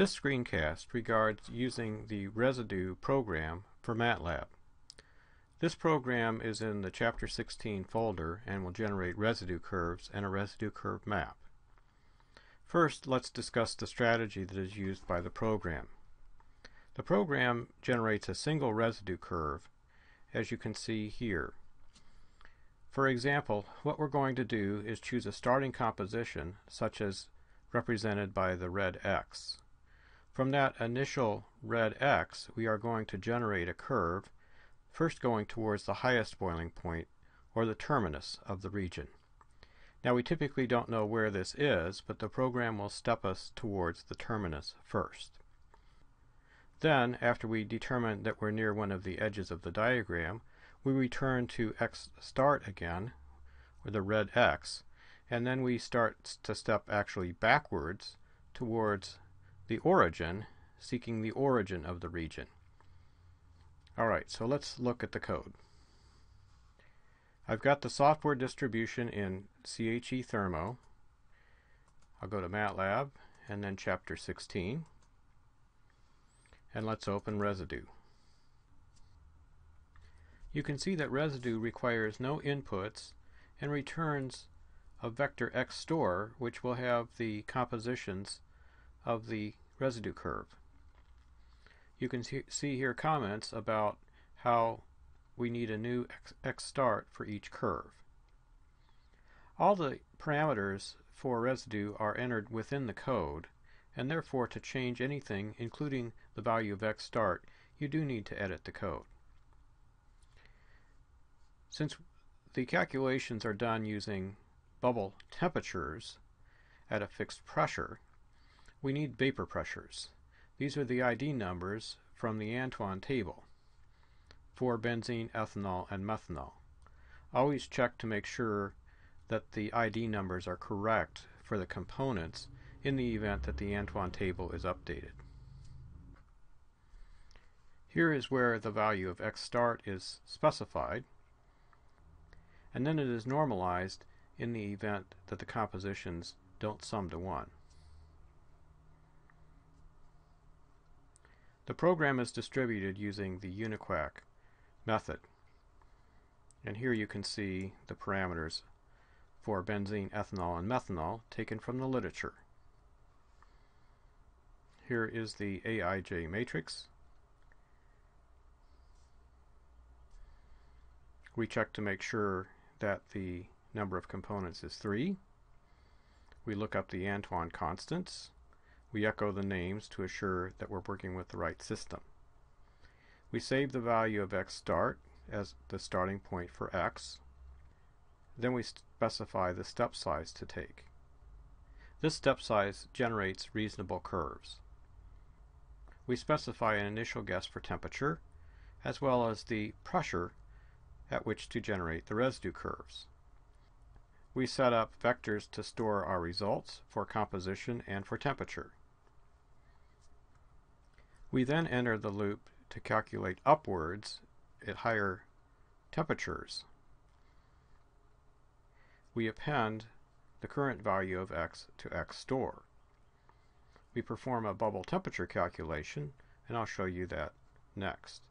This screencast regards using the residue program for MATLAB. This program is in the Chapter 16 folder and will generate residue curves and a residue curve map. First, let's discuss the strategy that is used by the program. The program generates a single residue curve, as you can see here. For example, what we're going to do is choose a starting composition, such as represented by the red X. From that initial red X, we are going to generate a curve, first going towards the highest boiling point, or the terminus of the region. Now we typically don't know where this is, but the program will step us towards the terminus first. Then, after we determine that we're near one of the edges of the diagram, we return to X start again, with the red X, and then we start to step actually backwards towards the origin, seeking the origin of the region. Alright, so let's look at the code. I've got the software distribution in CHE Thermo. I'll go to MATLAB and then Chapter 16. And let's open Residue. You can see that Residue requires no inputs and returns a vector xstore which will have the compositions of the residue curve. You can see here comments about how we need a new x, x start for each curve. All the parameters for residue are entered within the code, and therefore to change anything, including the value of x start, you do need to edit the code. Since the calculations are done using bubble temperatures at a fixed pressure, we need vapor pressures. These are the ID numbers from the Antoine table for benzene, ethanol, and methanol. Always check to make sure that the ID numbers are correct for the components in the event that the Antoine table is updated. Here is where the value of x start is specified, and then it is normalized in the event that the compositions don't sum to 1. The program is distributed using the Uniquac method. And here you can see the parameters for benzene, ethanol, and methanol taken from the literature. Here is the AIJ matrix. We check to make sure that the number of components is 3. We look up the Antoine constants. We echo the names to assure that we're working with the right system. We save the value of x start as the starting point for x. Then we specify the step size to take. This step size generates reasonable curves. We specify an initial guess for temperature, as well as the pressure at which to generate the residue curves. We set up vectors to store our results for composition and for temperature. We then enter the loop to calculate upwards at higher temperatures. We append the current value of x to x store. We perform a bubble temperature calculation, and I'll show you that next.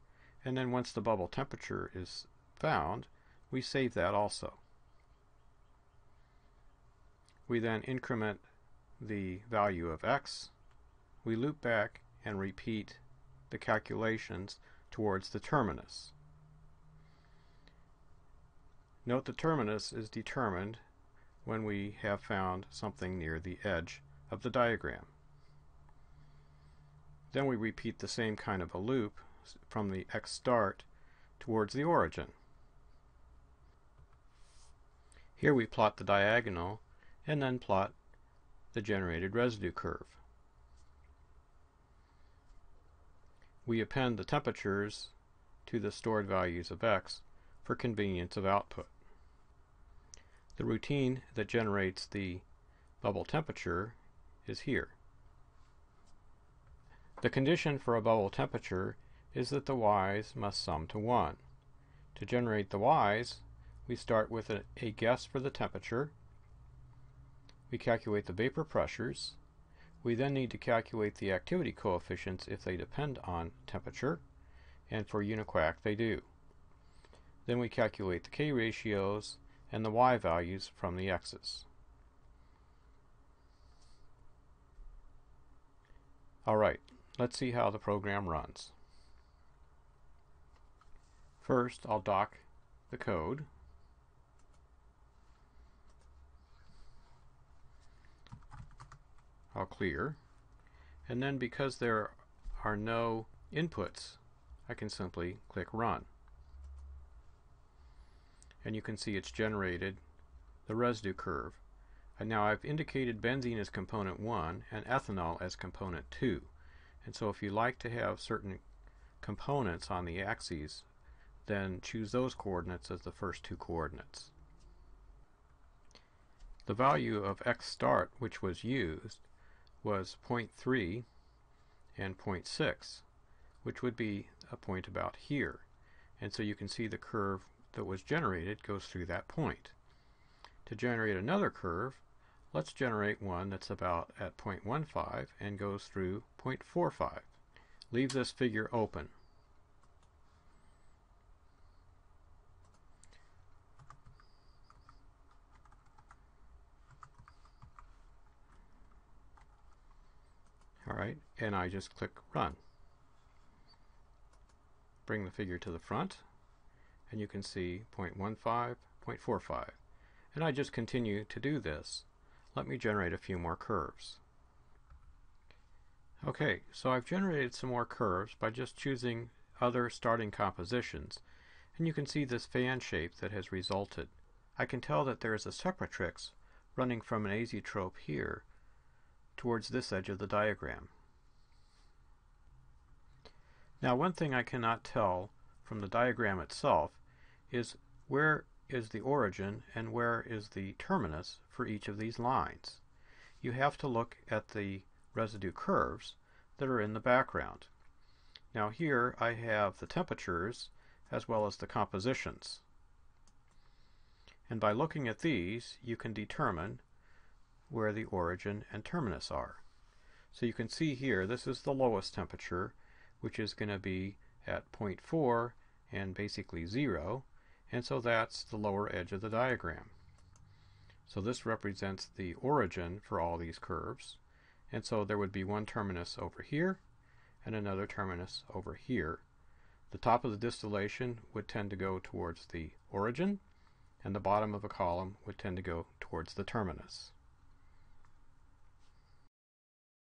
And then once the bubble temperature is found, we save that also. We then increment the value of x. We loop back and repeat the calculations towards the terminus. Note the terminus is determined when we have found something near the edge of the diagram. Then we repeat the same kind of a loop from the x start towards the origin. Here we plot the diagonal and then plot the generated residue curve. we append the temperatures to the stored values of x for convenience of output. The routine that generates the bubble temperature is here. The condition for a bubble temperature is that the y's must sum to 1. To generate the y's, we start with a, a guess for the temperature, we calculate the vapor pressures, We then need to calculate the activity coefficients if they depend on temperature, and for Uniquac they do. Then we calculate the k ratios and the y values from the x's. Alright, let's see how the program runs. First, I'll dock the code. I'll clear. And then because there are no inputs, I can simply click Run. And you can see it's generated the residue curve. And now I've indicated benzene as component 1 and ethanol as component 2. And so if you like to have certain components on the axes, then choose those coordinates as the first two coordinates. The value of x start which was used was 0.3 and 0.6 which would be a point about here and so you can see the curve that was generated goes through that point. To generate another curve let's generate one that's about at 0.15 and goes through 0.45. Leave this figure open. Alright, and I just click Run. Bring the figure to the front, and you can see 0.15, 0.45. And I just continue to do this. Let me generate a few more curves. Okay, so I've generated some more curves by just choosing other starting compositions, and you can see this fan shape that has resulted. I can tell that there is a separatrix running from an azeotrope here towards this edge of the diagram. Now one thing I cannot tell from the diagram itself is where is the origin and where is the terminus for each of these lines. You have to look at the residue curves that are in the background. Now here I have the temperatures as well as the compositions. And by looking at these you can determine where the origin and terminus are. So you can see here, this is the lowest temperature, which is going to be at 0.4 and basically 0, and so that's the lower edge of the diagram. So this represents the origin for all these curves, and so there would be one terminus over here and another terminus over here. The top of the distillation would tend to go towards the origin, and the bottom of a column would tend to go towards the terminus.